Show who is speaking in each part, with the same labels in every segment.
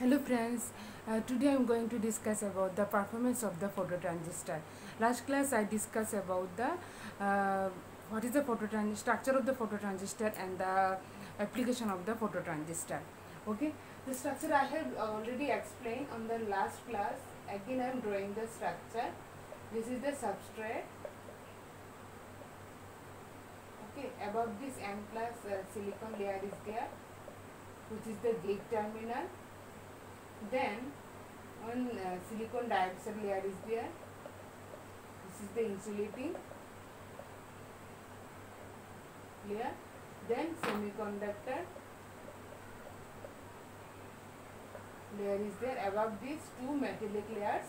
Speaker 1: Hello friends, uh, today I am going to discuss about the performance of the phototransistor. Last class I discussed about the uh, what is the structure of the phototransistor and the application of the phototransistor. Okay, the structure I have already explained on the last class. Again I am drawing the structure. This is the substrate. Okay, above this N plus uh, silicon layer is there, which is the gate terminal then one uh, silicon dioxide layer is there this is the insulating layer. Then semiconductor layer is there. Above these two metallic layers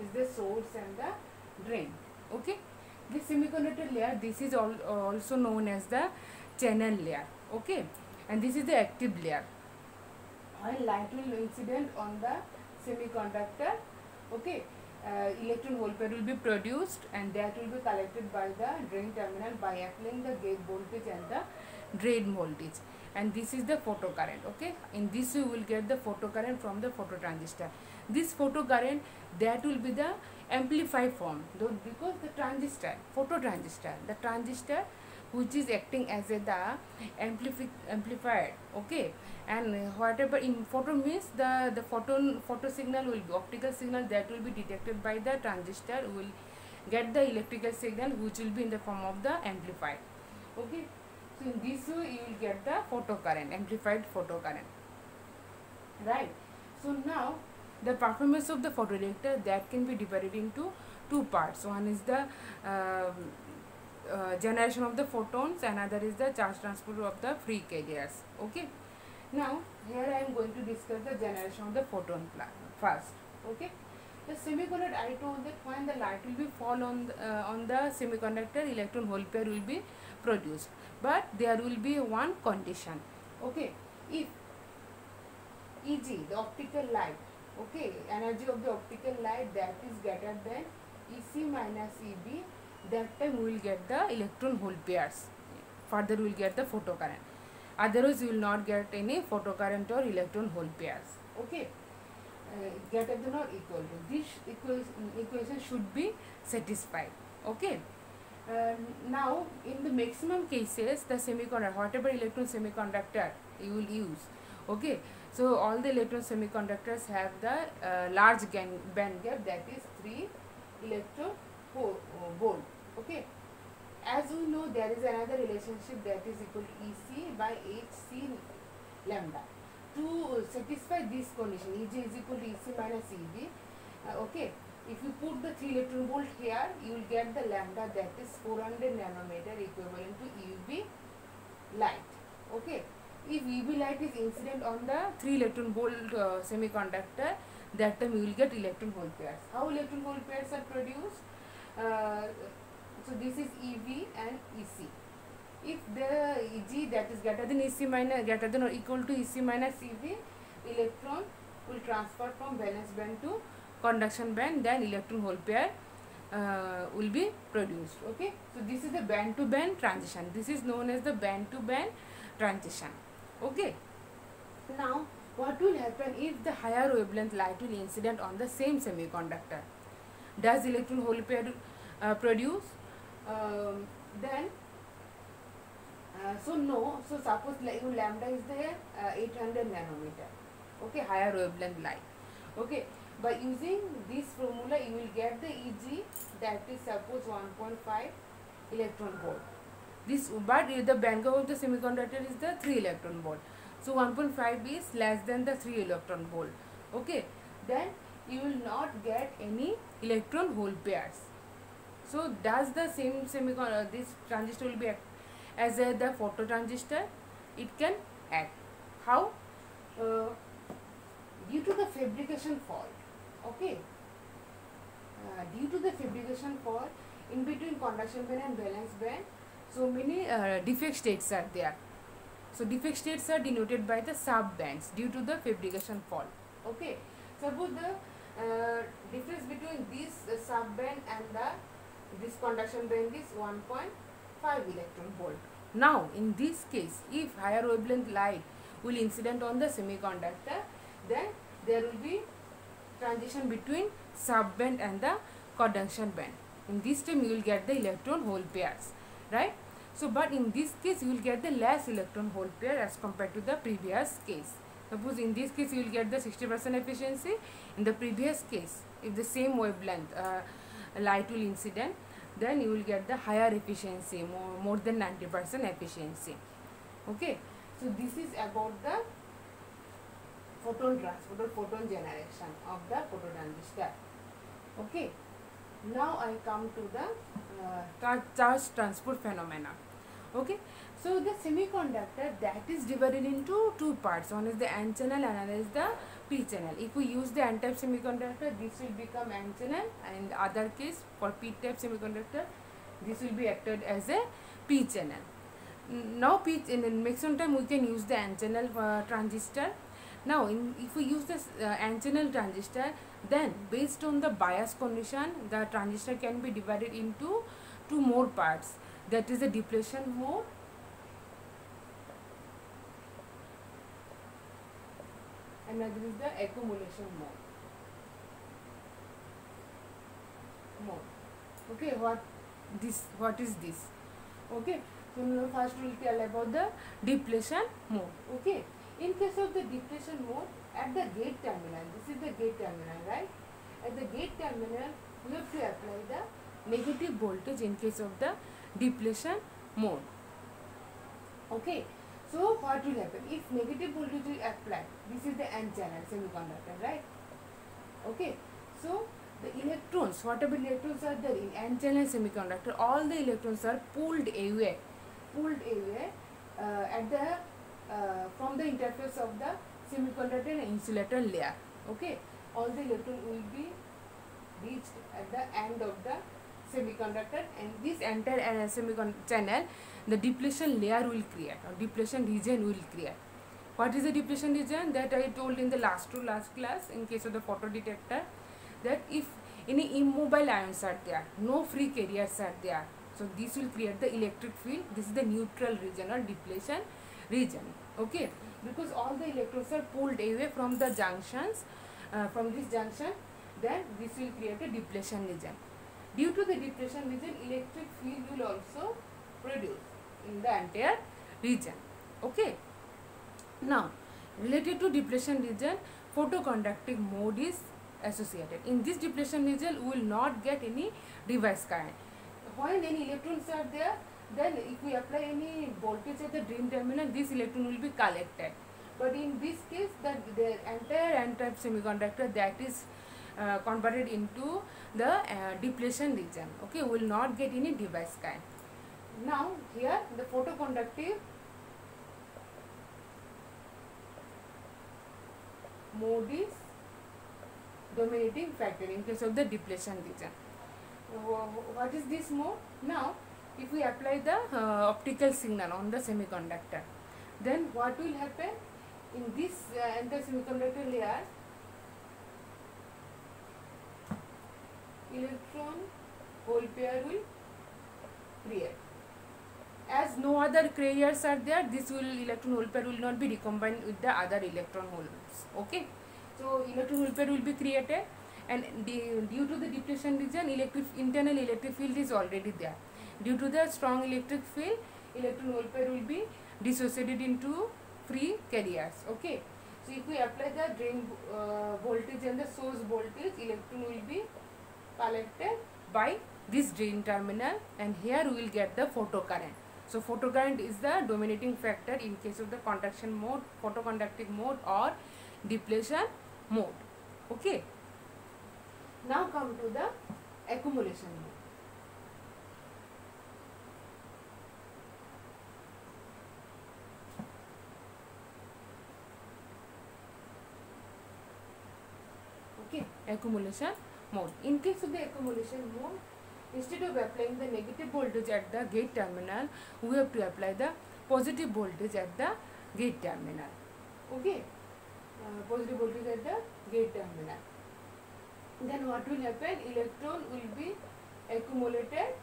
Speaker 1: is the source and the drain. Okay? This semiconductor layer this is also known as the channel layer. Okay? And this is the active layer light will incident on the semiconductor okay? Uh, electron hole pair will be produced and that will be collected by the drain terminal by applying the gate voltage and the drain voltage. And this is the photocurrent okay? In this you will get the photocurrent from the phototransistor. This photocurrent that will be the amplified form though because the transistor phototransistor the transistor which is acting as a the amplifi amplifier okay? And whatever in photon means the the photon photo signal will be optical signal that will be detected by the transistor will get the electrical signal which will be in the form of the amplifier okay? So in this way you will get the photocurrent amplified photocurrent right? So now the performance of the photoreactor that can be divided into two parts. One is the uh, uh, generation of the photons another is the charge transport of the free carriers. Okay? Now here i am going to discuss the generation of the photon first. Okay? The semiconductor i told that when the light will be fall on the, uh, on the semiconductor electron hole pair will be produced. But there will be one condition. Okay? If eg the optical light okay? Energy of the optical light that is greater than ec minus eb that time we will get the electron hole pairs. Further we will get the photocurrent otherwise you will not get any photocurrent or electron hole pairs. Okay? Uh, greater than or equal to. This equation, equation should be satisfied. Okay? Uh, now in the maximum cases the semiconductor whatever electron semiconductor you will use okay? So all the electron semiconductors have the uh, large band gap that is 3 electron volt okay? As we know there is another relationship that is equal to ec by hc lambda. To satisfy this condition eg is equal to ec minus eb uh, okay? If you put the 3 electron volt here you will get the lambda that is 400 nanometer equivalent to uv light okay? If uv light is incident on the 3 electron volt uh, semiconductor that time you will get electron hole pairs. How electron hole pairs are produced uh, so this is EV and EC. If the EG that is greater than EC minus greater than or equal to EC minus EV, electron will transfer from valence band to conduction band, then electron hole pair uh, will be produced. Okay. So this is the band to band transition. This is known as the band to band transition. Okay. Now what will happen if the higher wavelength light will incident on the same semiconductor? Does electron hole pair uh, produce? um, then uh, so no so suppose like lambda is there uh, 800 nanometer okay higher wavelength light okay by using this formula you will get the eg that is suppose 1.5 electron volt this but the band gap of the semiconductor is the 3 electron volt so 1.5 is less than the 3 electron volt okay then you will not get any electron hole pairs. So does the same semiconductor uh, this transistor will be act as a, the phototransistor? It can act. How? Uh, due to the fabrication fault okay? Uh, due to the fabrication fault in between conduction band and valence band so many uh, defect states are there. So defect states are denoted by the sub bands due to the fabrication fault okay? Suppose the uh, difference between this uh, sub band and the this conduction band is 1.5 electron volt. Now in this case if higher wavelength light will incident on the semiconductor then there will be transition between subband and the conduction band. In this time you will get the electron hole pairs, right? So, but in this case you will get the less electron hole pair as compared to the previous case. Suppose in this case you will get the 60% efficiency. In the previous case, if the same wavelength uh, light will incident, then you will get the higher efficiency, more, more than 90% efficiency. Okay. So, this is about the photon transport photon generation of the phototransistor. Okay. Now I come to the uh, charge transport phenomena. Okay. So the semiconductor that is divided into two parts. One is the n channel, another is the p channel. If we use the n type semiconductor, this will become n channel, and in other case for p type semiconductor, this will be acted as a p channel. Now p in the maximum time we can use the n channel uh, transistor now, in, if we use this uh, n-channel transistor, then based on the bias condition, the transistor can be divided into two more parts. That is the depletion mode another is the accumulation mode. Mode. Okay, what this? What is this? Okay. So first we will tell about the depletion mode. Okay. In case of the depletion mode, at the gate terminal, this is the gate terminal, right? At the gate terminal, we have to apply the negative voltage in case of the depletion mode. Okay. So, what will happen? If negative voltage is applied, this is the N channel semiconductor, right? Okay. So, the electrons, whatever electrons are there in N channel semiconductor, all the electrons are pulled away, pulled away uh, at the uh, from the interface of the semiconductor and insulator layer okay all the electron will be reached at the end of the semiconductor and this entire uh, semiconductor channel the depletion layer will create or depletion region will create. What is the depletion region? That i told in the last to last class in case of the photo detector that if any immobile ions are there no free carriers are there so this will create the electric field. This is the neutral region or depletion region okay? Because all the electrons are pulled away from the junctions uh, from this junction then this will create a depletion region due to the depletion region electric field will also produce in the entire region. Okay. Now related to depletion region photoconductive mode is associated. In this depletion region we will not get any device current. When any electrons are there then if we apply any voltage at the drain terminal this electron will be collected. But in this case that the entire n-type semiconductor that is uh, converted into the uh, depletion region. Okay will not get any device kind. Now here the photoconductive mode is dominating factor in case of the depletion region. What is this mode? Now if we apply the uh, optical signal on the semiconductor then what will happen? In this uh, semiconductor layer electron hole pair will create as no other carriers are there this will electron hole pair will not be recombined with the other electron holes okay so electron hole pair will be created and due to the depletion region electric internal electric field is already there Due to the strong electric field, electron hole pair will be dissociated into free carriers. Okay. So if we apply the drain uh, voltage and the source voltage, electron will be collected by this drain terminal and here we will get the photocurrent. So photocurrent is the dominating factor in case of the conduction mode, photoconductive mode or depletion mode. Okay. Now come to the accumulation mode. Okay, accumulation mode. In case of the accumulation mode, instead of applying the negative voltage at the gate terminal, we have to apply the positive voltage at the gate terminal. Okay, uh, positive voltage at the gate terminal. Then what will happen? Electron will be accumulated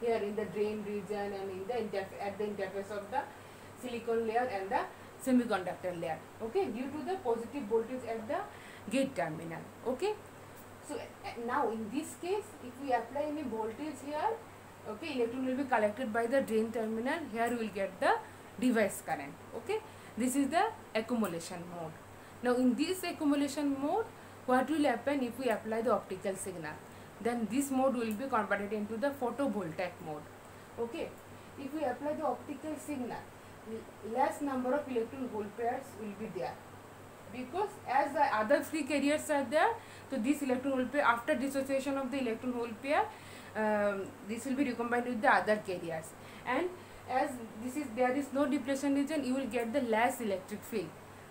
Speaker 1: here in the drain region and in the at the interface of the silicon layer and the semiconductor layer okay due to the positive voltage at the gate terminal okay so uh, now in this case if we apply any voltage here okay electron will be collected by the drain terminal. Here we will get the device current okay. This is the accumulation mode. Now in this accumulation mode what will happen if we apply the optical signal? Then this mode will be converted into the photovoltaic mode okay. If we apply the optical signal less number of electron hole pairs will be there because as the other three carriers are there so this electron hole pair after dissociation of the electron hole pair um, this will be recombined with the other carriers. And as this is there is no depletion region you will get the less electric field.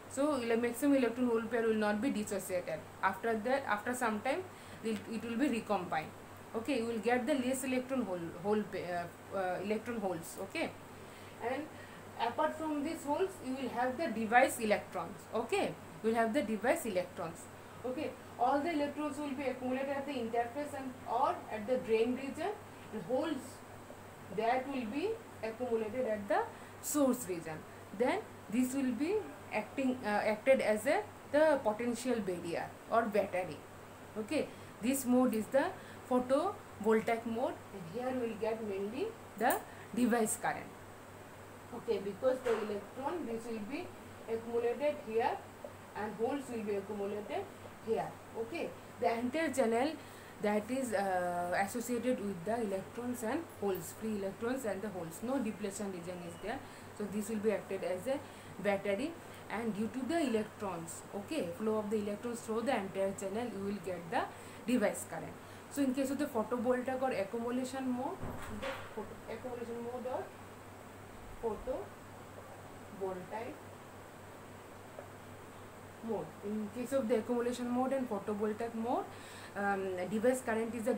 Speaker 1: So maximum electron hole pair will not be dissociated. After that after some time it will be recombined. Okay you will get the less electron hole hole uh, uh, electron holes okay? And apart from these holes you will have the device electrons okay will have the device electrons. Okay all the electrons will be accumulated at the interface and or at the drain region and holes that will be accumulated at the source region. Then this will be acting uh, acted as a the potential barrier or battery. Okay this mode is the photovoltaic mode and here we will get mainly the device current. Okay because the electron this will be accumulated here and holes will be accumulated here okay? The entire channel that is uh, associated with the electrons and holes free electrons and the holes. No depletion region is there. So this will be acted as a battery and due to the electrons okay? Flow of the electrons through the entire channel you will get the device current. So in case of the photovoltaic or accumulation mode the accumulation mode or photovoltaic mode. In case of the accumulation mode and photovoltaic mode, um, device current is the